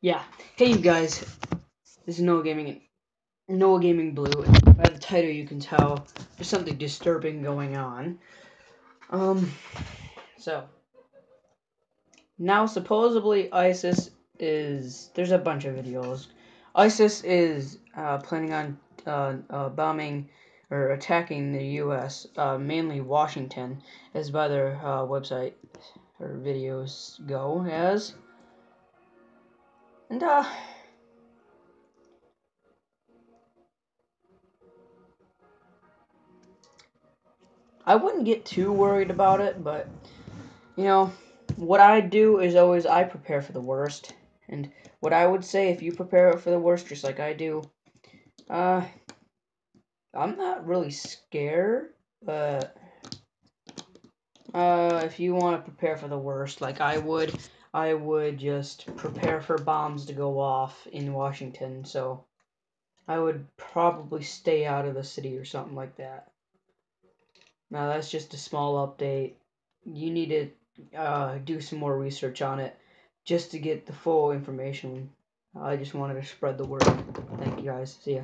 yeah. Hey, you guys. This is Noah Gaming. Noah Gaming Blue. By the title, you can tell there's something disturbing going on. Um, so now supposedly ISIS is there's a bunch of videos. ISIS is uh, planning on uh, uh, bombing or attacking the U.S., uh, mainly Washington, as by their uh, website or videos go as. And, uh, I wouldn't get too worried about it, but, you know, what I do is always I prepare for the worst. And what I would say if you prepare for the worst, just like I do, uh, I'm not really scared, but, uh, if you want to prepare for the worst, like I would, I would just prepare for bombs to go off in Washington, so I would probably stay out of the city or something like that. Now that's just a small update. You need to uh, do some more research on it just to get the full information. I just wanted to spread the word. Thank you guys. See ya.